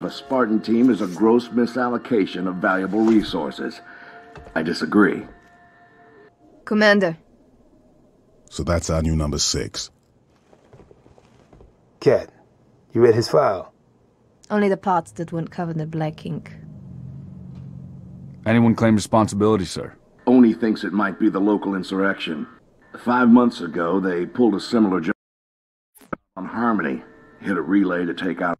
A Spartan team is a gross misallocation of valuable resources. I disagree. Commander. So that's our new number six. Kat, you read his file? Only the parts that weren't covered in black ink. Anyone claim responsibility, sir? ONI thinks it might be the local insurrection. Five months ago, they pulled a similar job on Harmony. Hit a relay to take out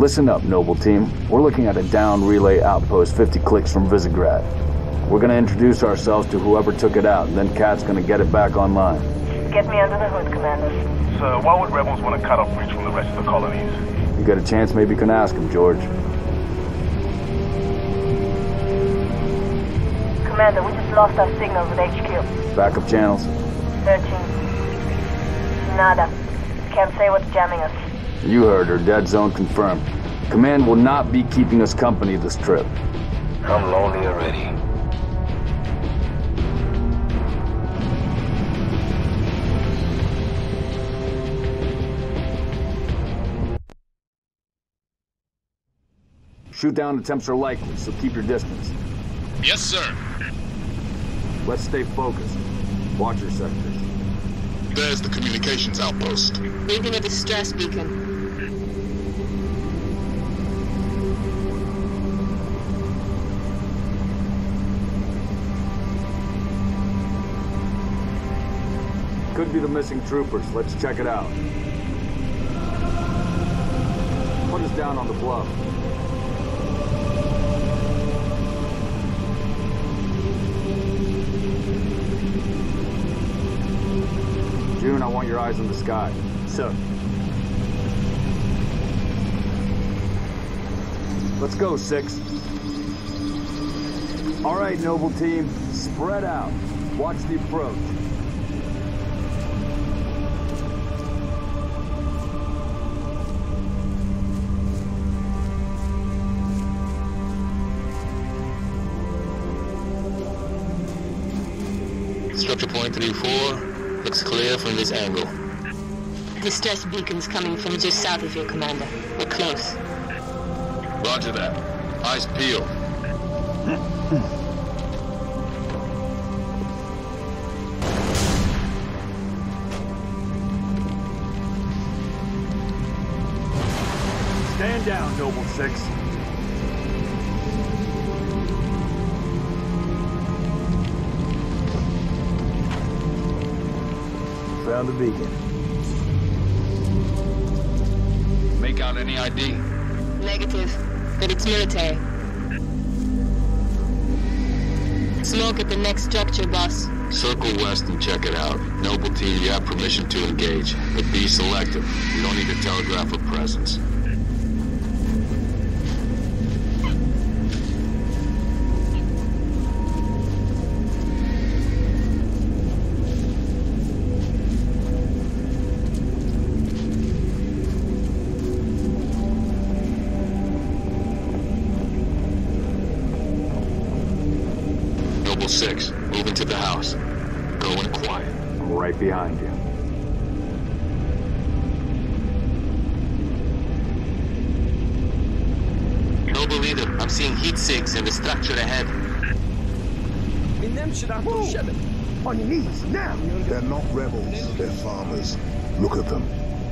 Listen up, Noble Team. We're looking at a down relay outpost 50 clicks from Visegrad. We're gonna introduce ourselves to whoever took it out, and then Kat's gonna get it back online. Get me under the hood, Commander. Sir, why would rebels want to cut off Reach from the rest of the colonies? You got a chance, maybe you can ask him, George. Commander, we just lost our signal with HQ. Backup channels? Searching. Nada. Can't say what's jamming us. You heard her. Dead zone confirmed. Command will not be keeping us company this trip. I'm lonely already. Shoot down attempts are likely, so keep your distance. Yes, sir. Let's stay focused. Watch your sectors. There's the communications outpost. Reading a distress beacon. Could be the missing troopers. Let's check it out. Put us down on the bluff. Jun, I want your eyes on the sky. Sir. Let's go, Six. All right, Noble Team. Spread out. Watch the approach. Structure point 3-4 looks clear from this angle. Distress beacon's coming from just south of your commander. We're close. Roger that. Eyes peeled. Stand down, Noble Six. Found the beacon. Make out any ID? Negative, but it's military. Smoke at the next structure, boss. Circle west and check it out. Noble team, you have permission to engage, but be selective. You don't need to telegraph a presence.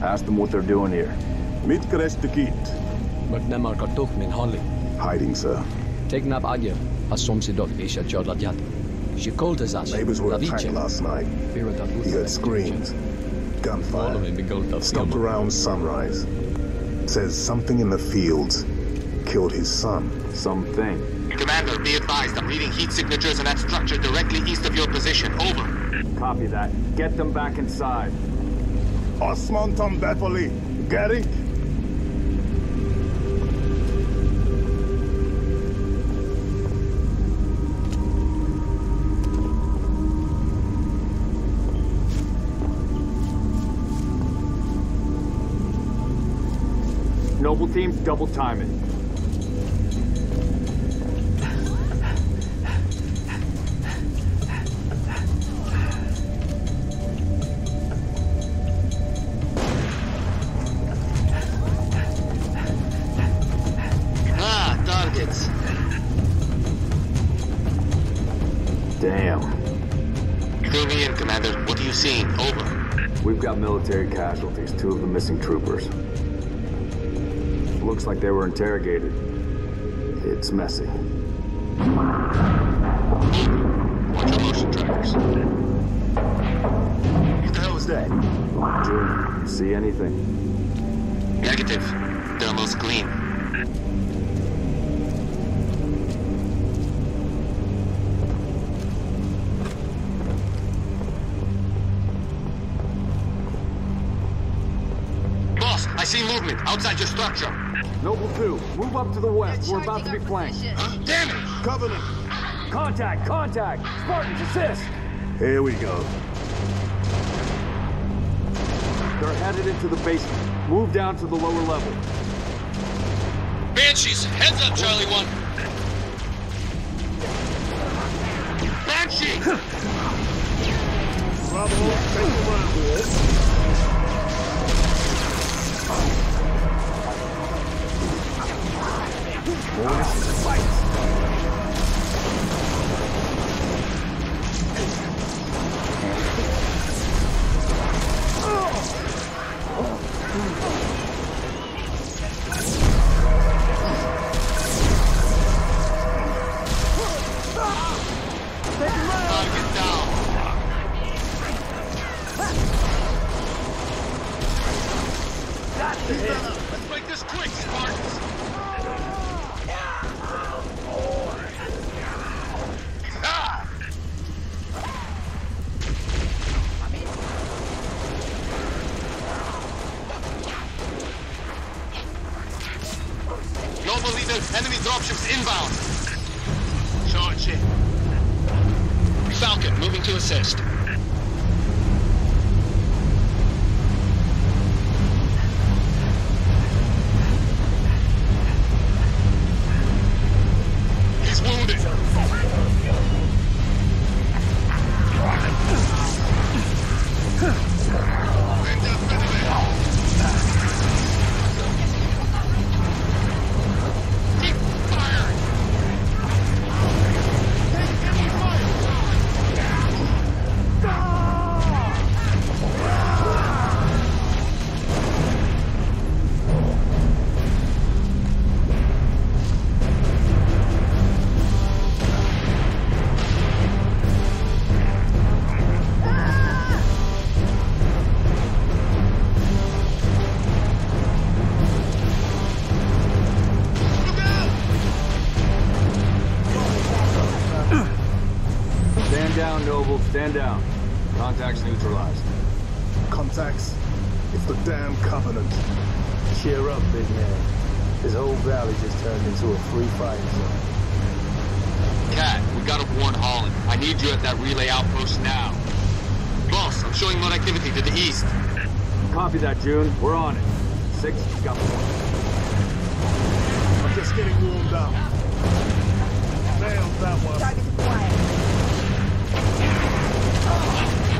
Ask them what they're doing here. Mitkerestekit. McNamar kartok min Holly. Hiding, sir. Tegnab adje. Asom sidok isha chodladjat. She called us as Neighbors were attacked last night. He heard screams, gunfire. Stopped around sunrise. Says something in the fields killed his son. Something. Commander, be advised, I'm reading heat signatures in that structure directly east of your position. Over. Copy that. Get them back inside. Osman tam Bepoli. Gary? Noble team, double time it. Like they were interrogated. It's messy. Watch your motion trackers. What the hell was that? Jun, see anything? Negative. Thermal's clean. Boss, I see movement outside your structure. Noble 2, move up to the west. We're about to be flanked. Huh? Damn it! Covenant! Contact! Contact! Spartans, assist! Here we go. They're headed into the basement. Move down to the lower level. Banshees, heads up, Charlie 1. Banshee! Bravo, take a run. Target down. Let's down, Noble. Stand down. Contacts neutralized. Contacts, it's the damn Covenant. Cheer up, big man. This whole valley just turned into a free fighting zone. Kat, we gotta warn Holland. I need you at that relay outpost now. Boss, I'm showing more activity to the east. Copy that, Jun. We're on it. Six, got one. I'm just getting warmed up. Nailed that one. Keep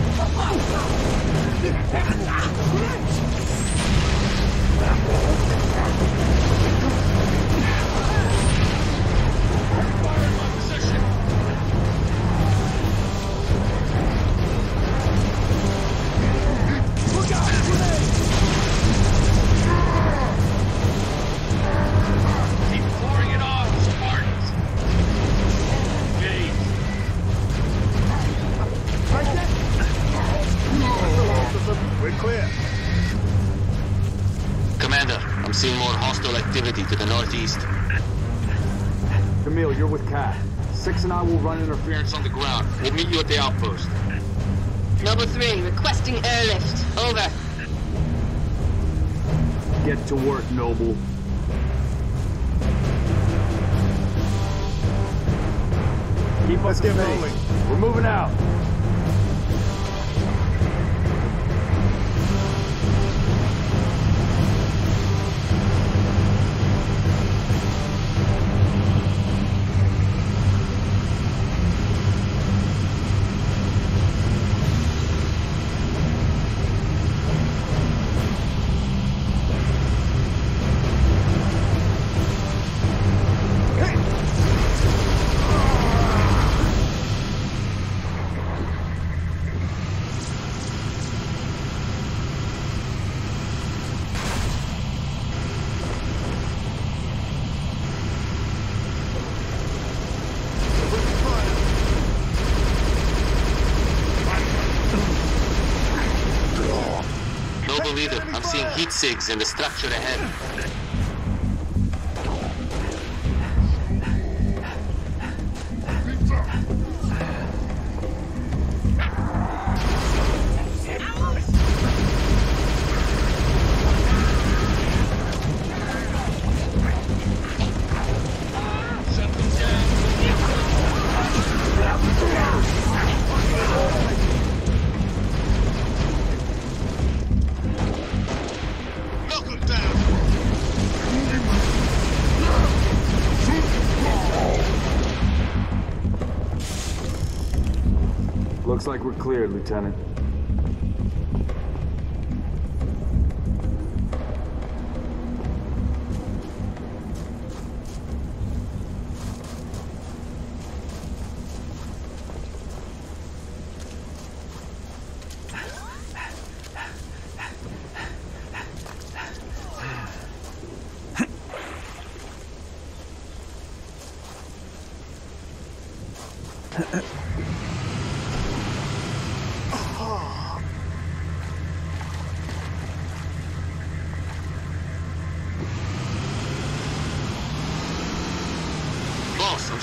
clear. Commander, I'm seeing more hostile activity to the northeast. Emile, you're with Kat. Six and I will run interference Interference on the ground. We'll meet you at the outpost. Noble 3, requesting airlift. Over. Get to work, Noble. Keep Let's up get pace. rolling. We're moving out. Heat sigs in the structure ahead. Like we're cleared, Lieutenant.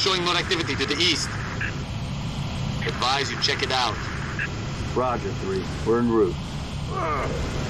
Showing more activity to the east. Advise you check it out. Roger, 3. We're en route. Lay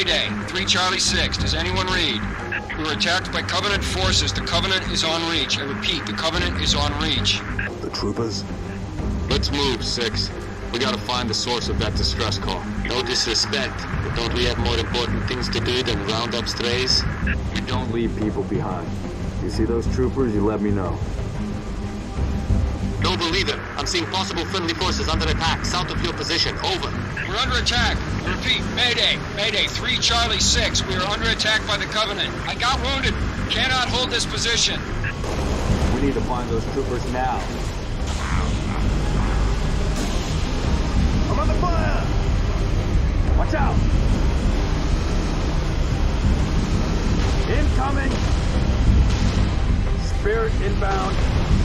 Mayday, 3 Charlie 6. Does anyone read? We were attacked by Covenant forces. The Covenant is on Reach. I repeat, the Covenant is on Reach. The troopers? Let's move, Six. We gotta find the source of that distress call. No disrespect, but don't we have more important things to do than round up strays? We don't leave people behind. You see those troopers, you let me know. Don't believe it. I'm seeing possible friendly forces under attack south of your position. Over. We're under attack. I repeat, Mayday, Mayday, 3 Charlie 6. We are under attack by the Covenant. I got wounded. Cannot hold this position. We need to find those troopers now. I'm under fire! Watch out! Incoming! Spirit inbound.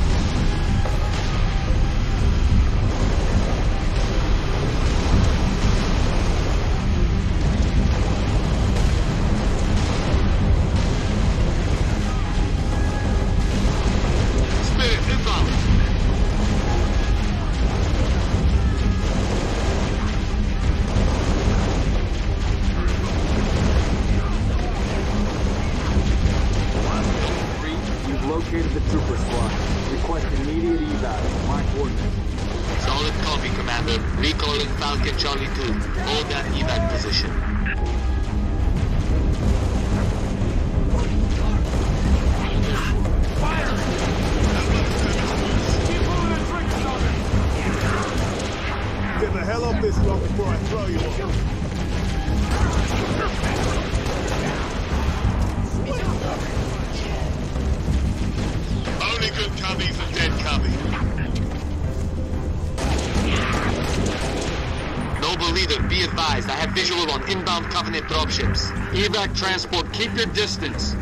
Evac transport, keep your distance.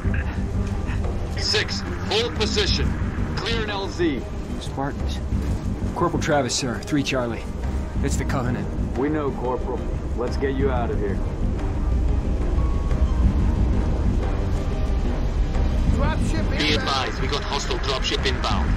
Six, hold position. Clear an LZ. Spartans. Corporal Travis, sir. 3 Charlie. It's the Covenant. We know, Corporal. Let's get you out of here. Dropship Be advised, we got hostile dropship inbound.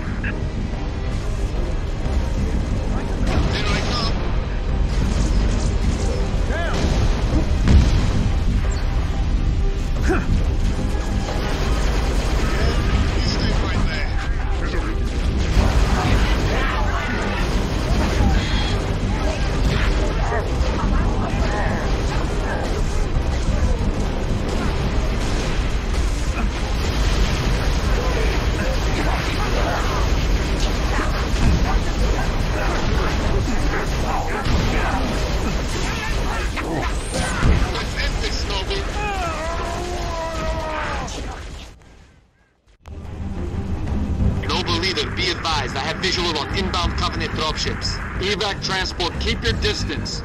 Keep your distance.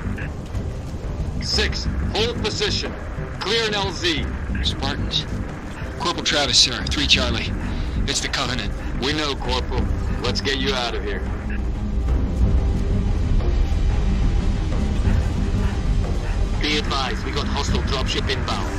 Six, hold position. Clear an LZ. Spartans. Corporal Travis, sir. 3 Charlie. It's the Covenant. We know, Corporal. Let's get you out of here. Be advised, we got hostile dropship inbound.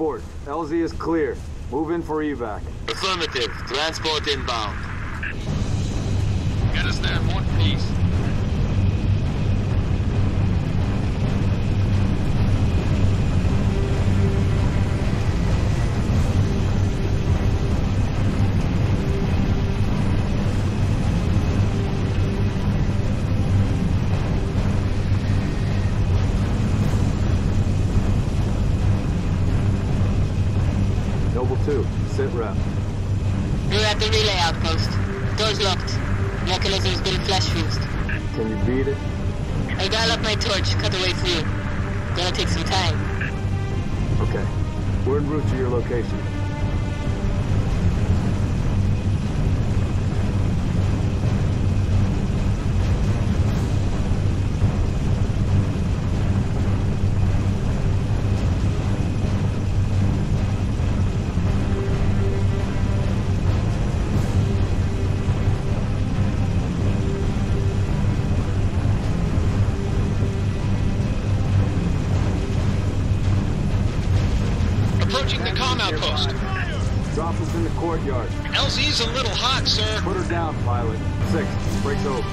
Transport. LZ is clear. Move in for evac. Affirmative. Transport inbound. Outpost. Drop us in the courtyard. LZ's a little hot, sir. Put her down, pilot. Six, breaks over.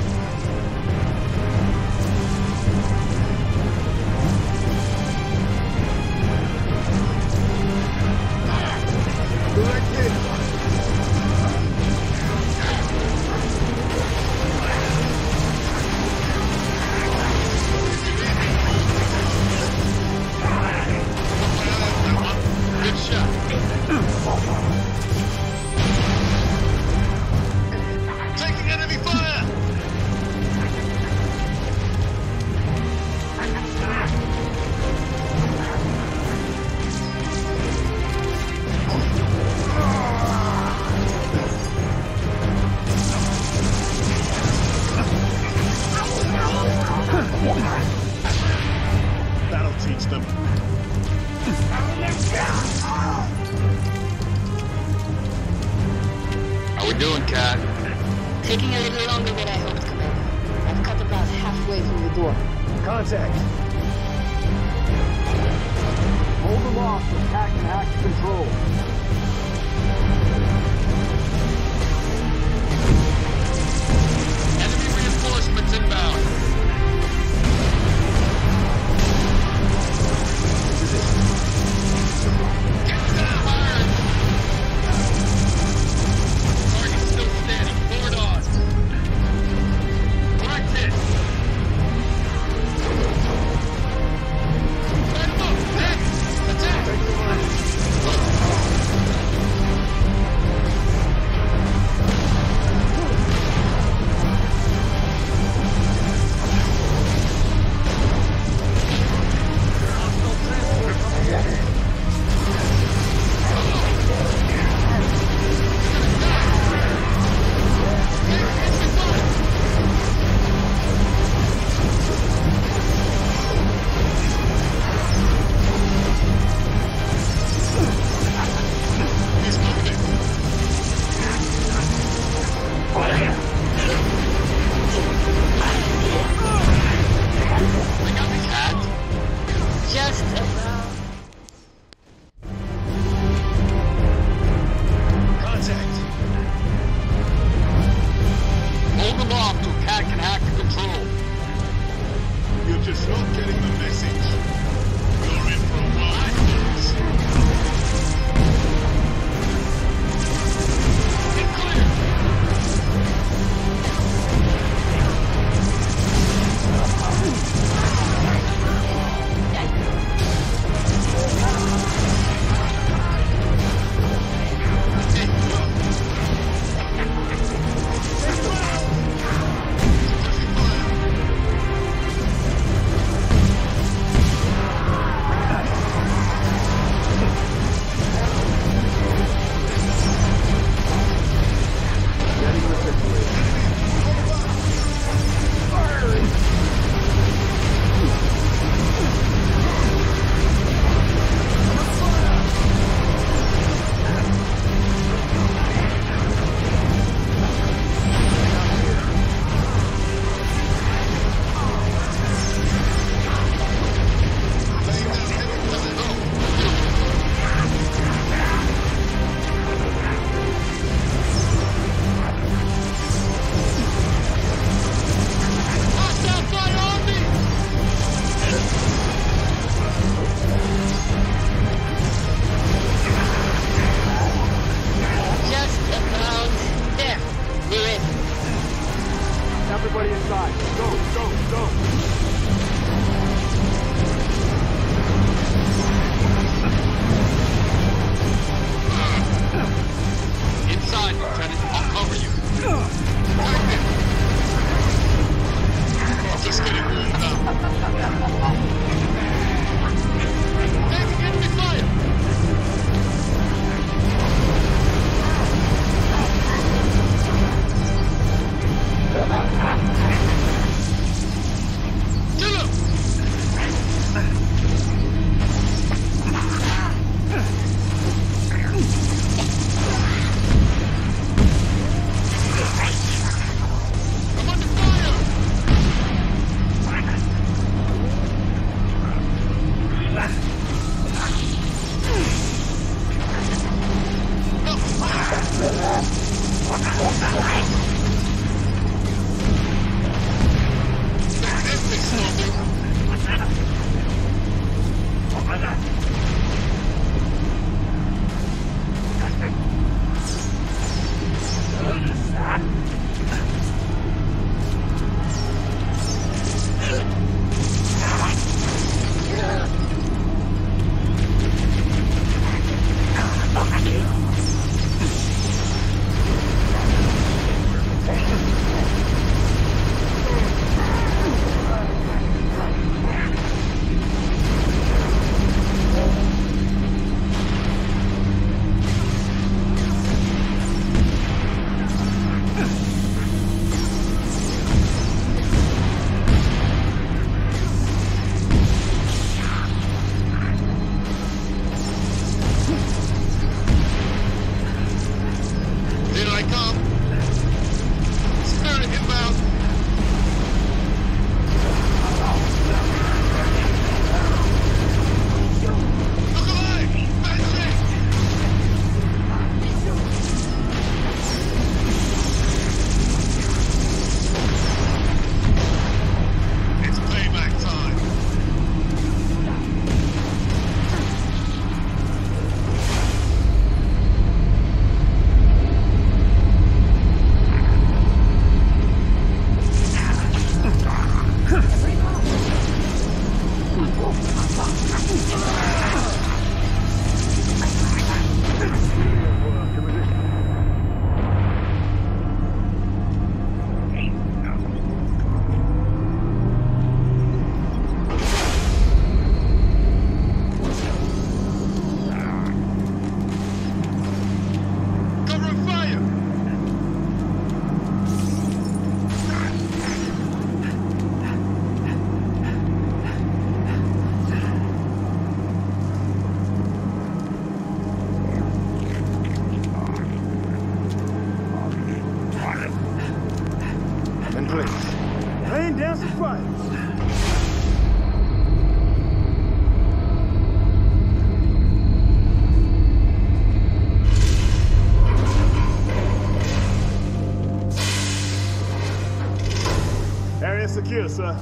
sir.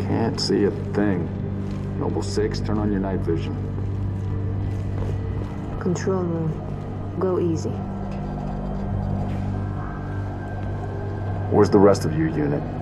Can't see a thing. Noble 6, turn on your night vision. Control room. Go easy. Where's the rest of your unit?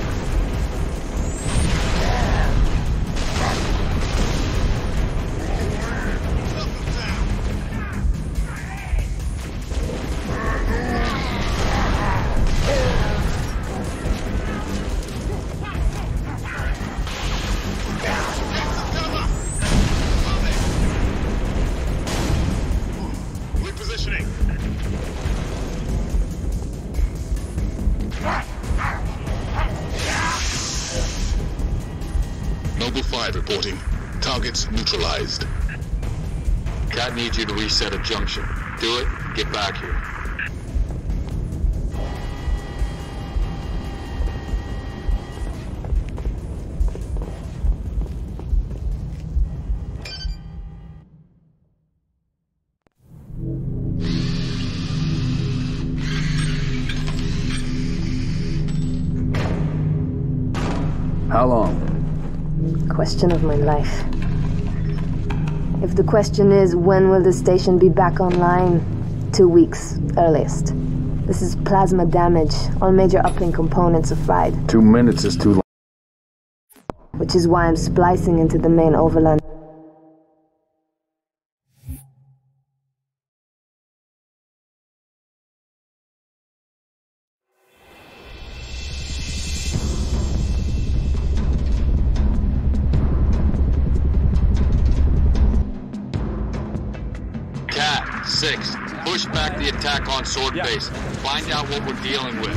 Kat needs you to reset a junction. Do it, get back here. How long? Question of my life. If the question is when will the station be back online, two weeks earliest. This is plasma damage. All major uplink components are fried, Two minutes is too long. which is why I'm splicing into the main overland. Kat, 6, push back the attack on Sword Base. Find out what we're dealing with.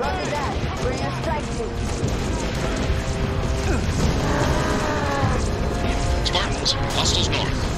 Roger that. Bring your strike team. Spartans, hostiles north.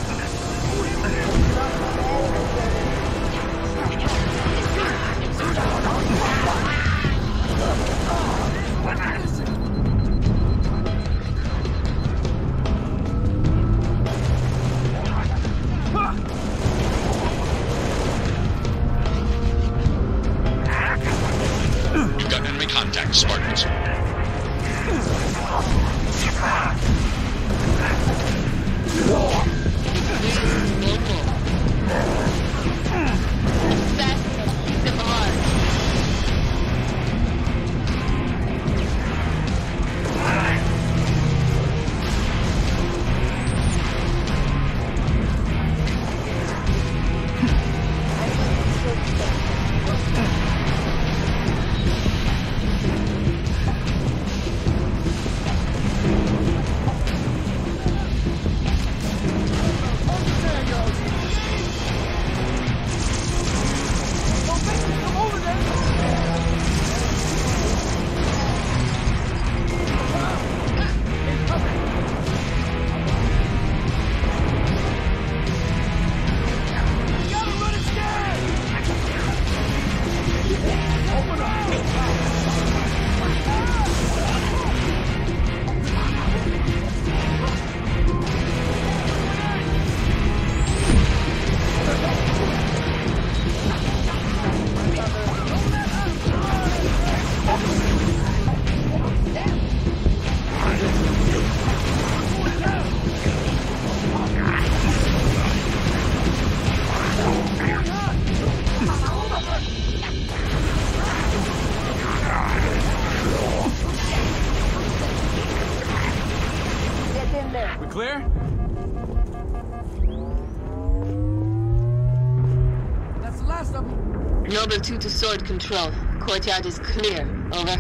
Noble 2 to Sword Control. Courtyard is clear. Over.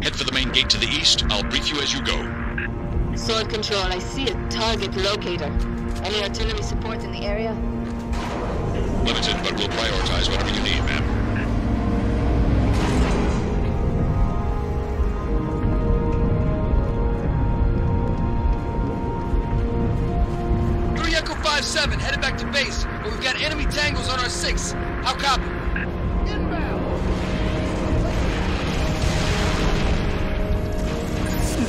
Head for the main gate to the east. I'll brief you as you go. Sword Control, I see a target locator. Any artillery support in the area? Limited, but we'll prioritize whatever you need, ma'am. Three Echo 5-7, headed back to base, but we've got enemy tangles on our six. How copy? Inbound.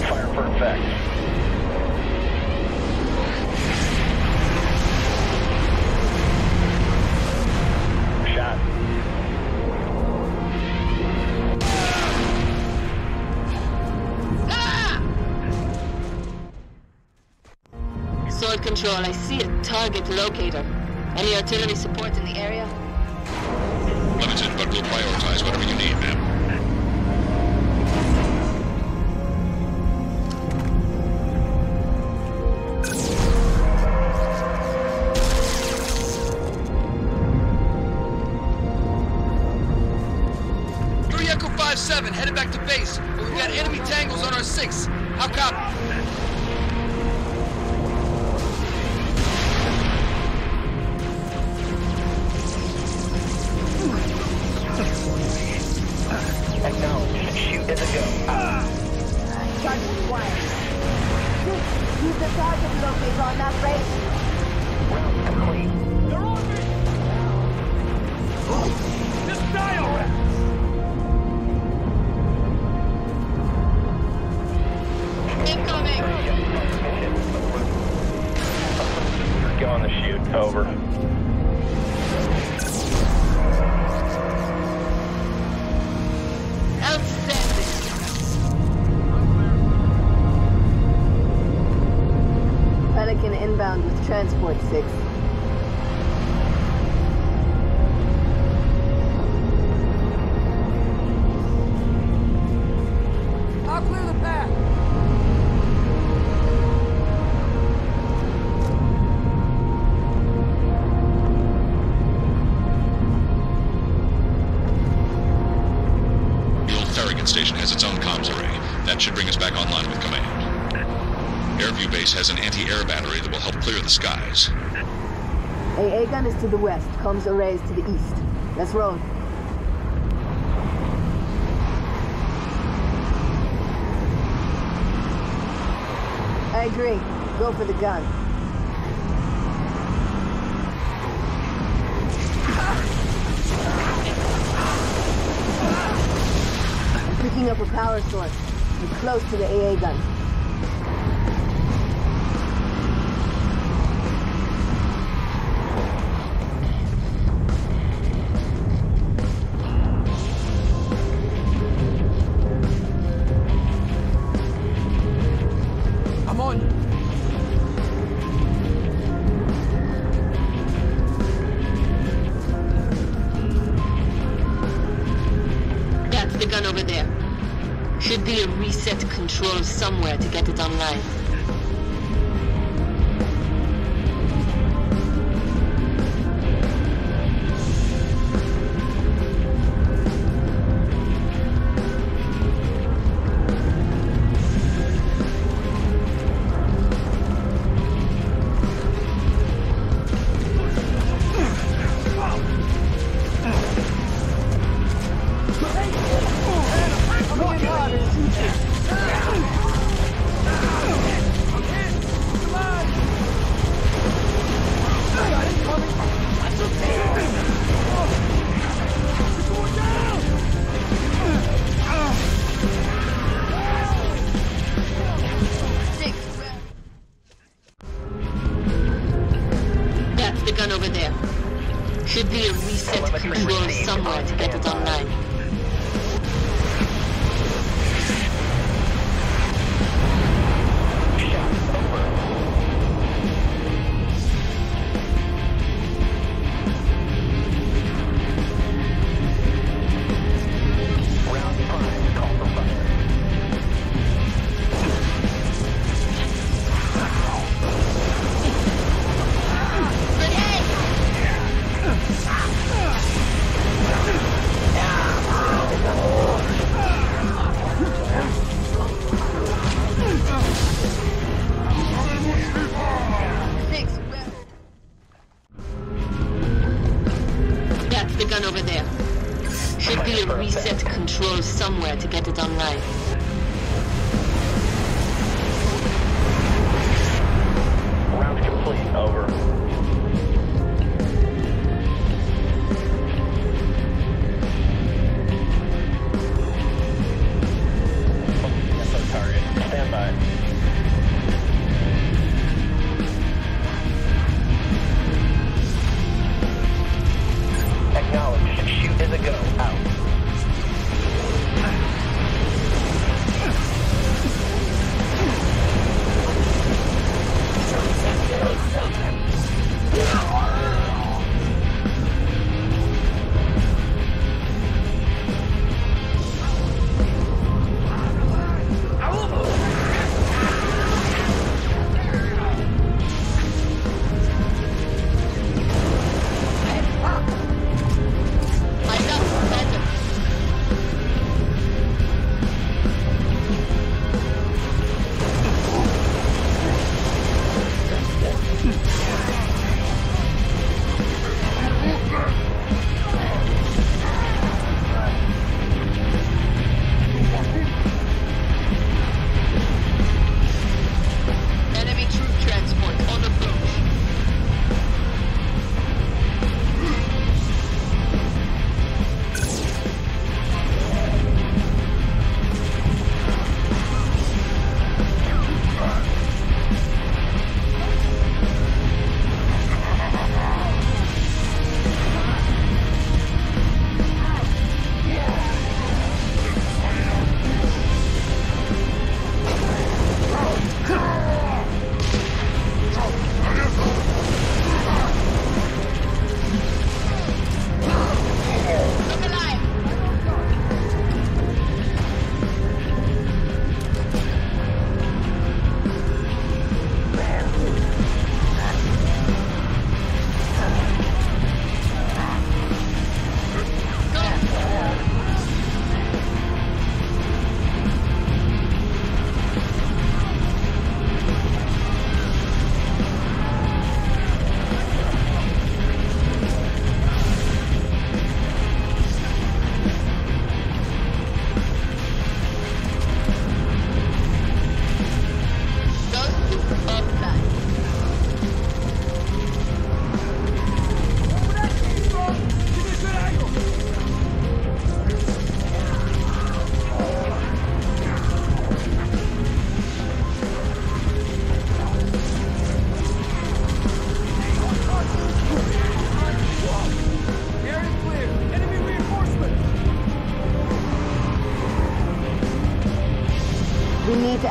Fire for effect. Control, I see a target locator. Any artillery support in the area? Limited, but we'll prioritize whatever you need, man. over. Pelican inbound with transport 6. Comms arrays to the east. Let's roll. I agree. Go for the gun. I'm Picking up a power source. We're close to the AA gun.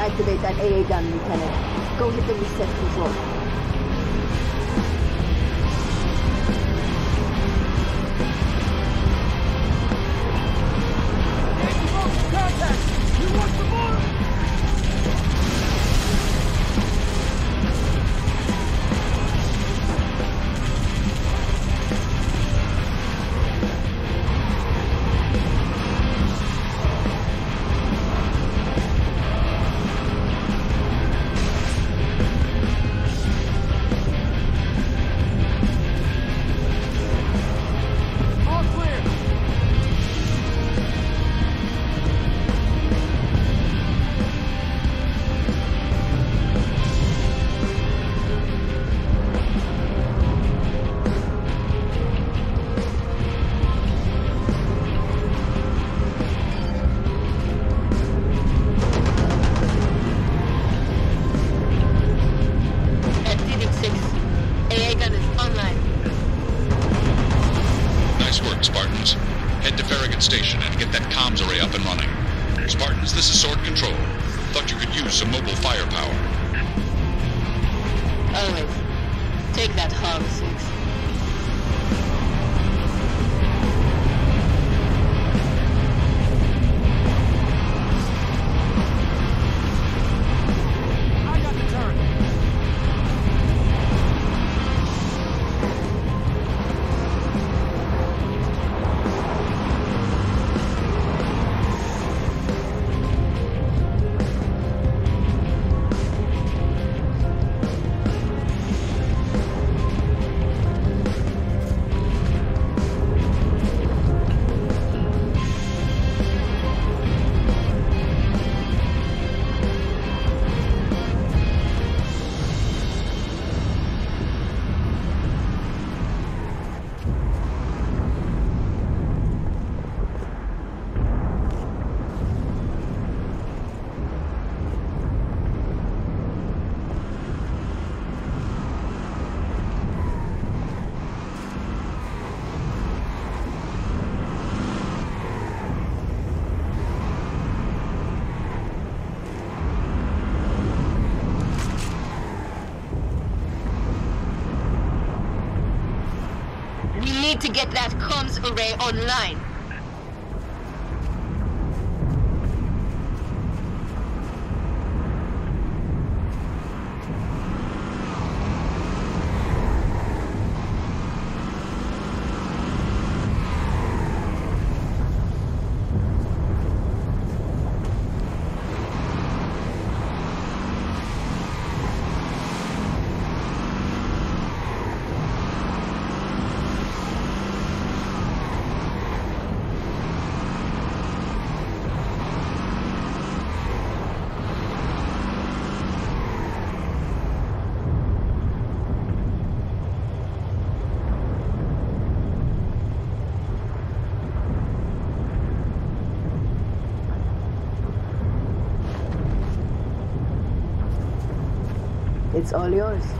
activate that AA gun, Lieutenant. Go hit the reset control. get that comms array online. It's all yours.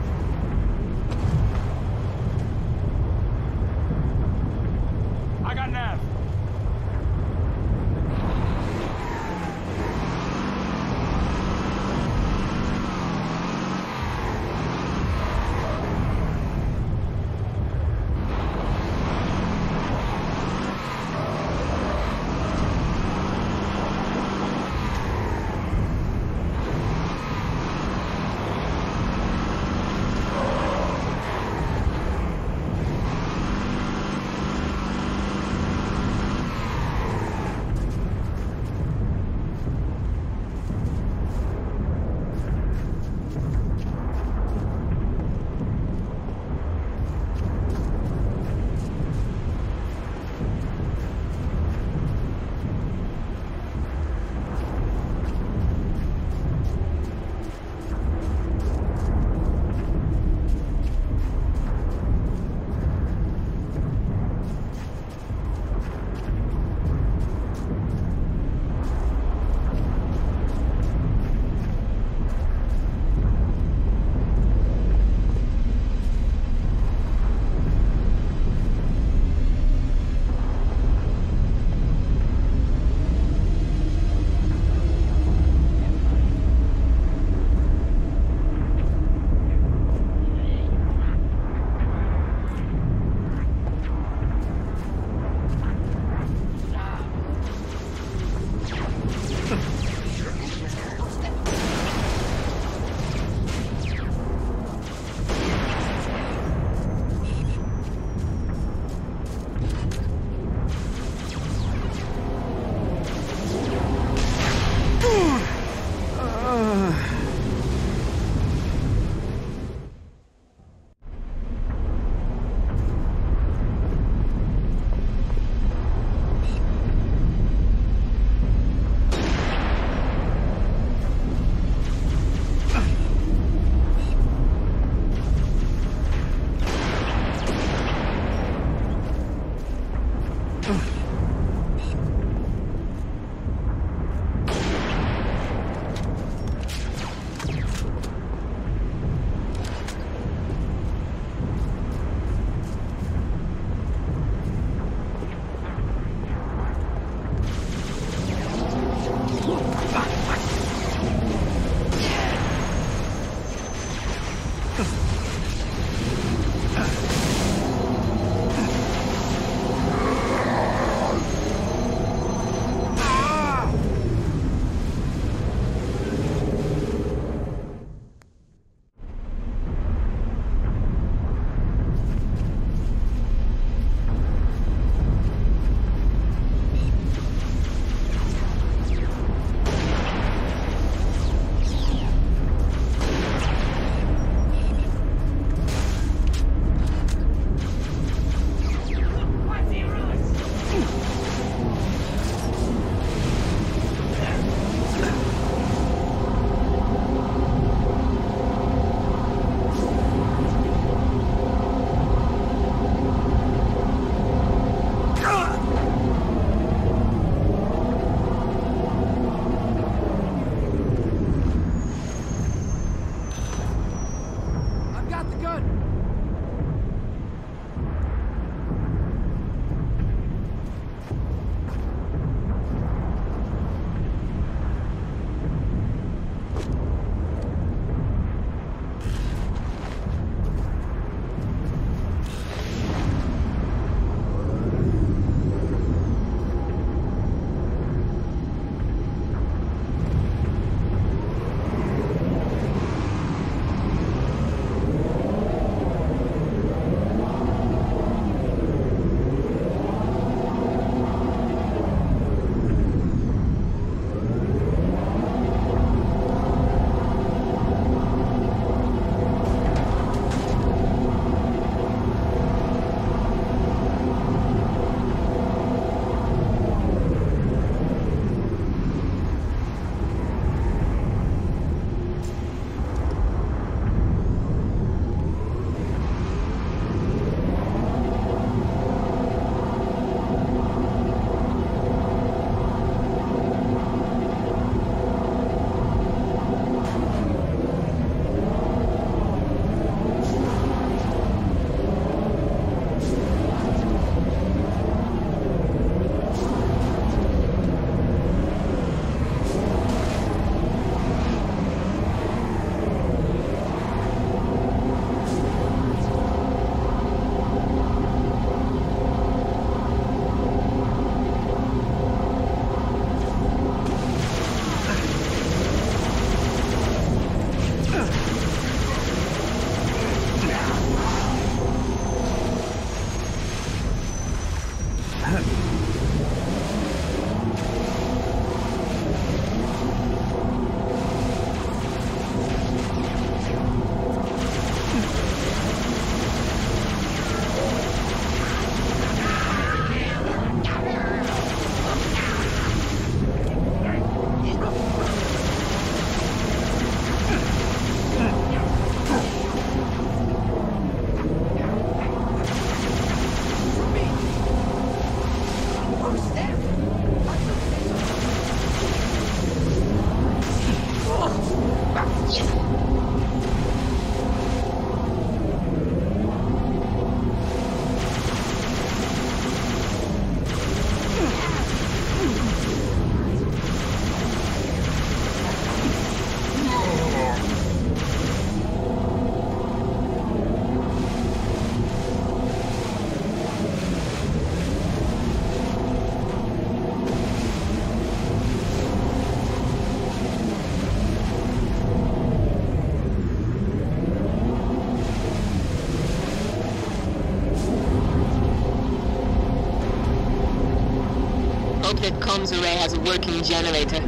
That comms array has a working generator.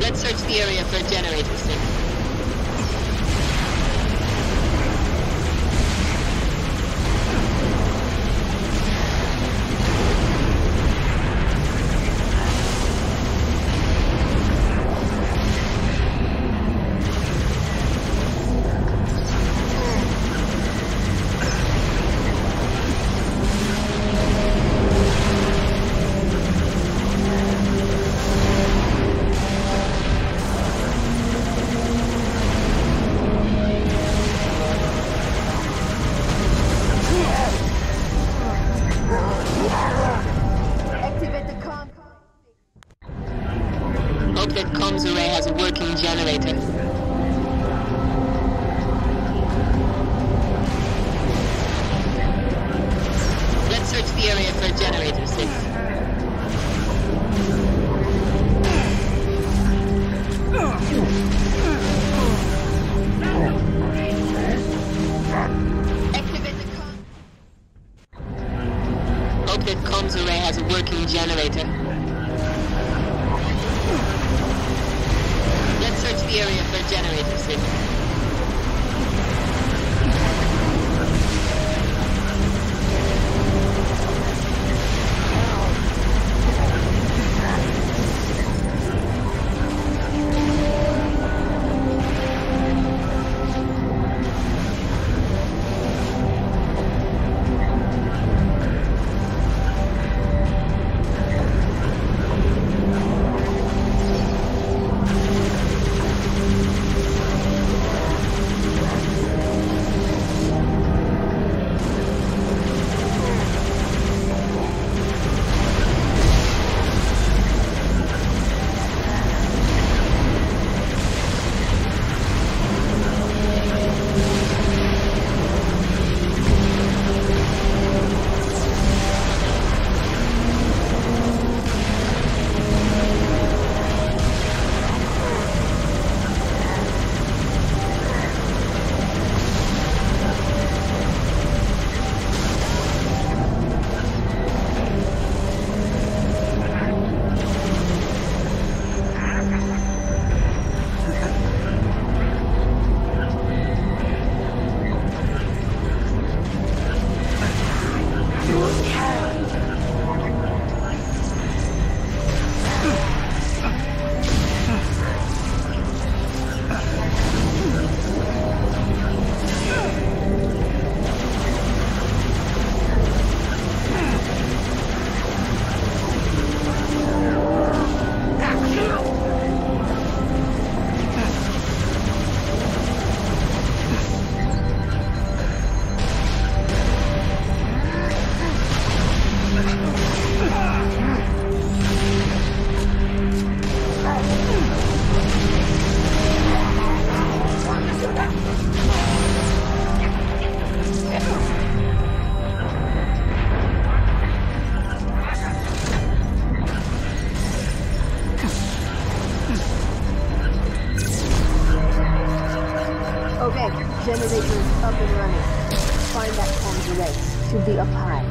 Let's search the area for a is up and running. Find that comms relay. Should be up high.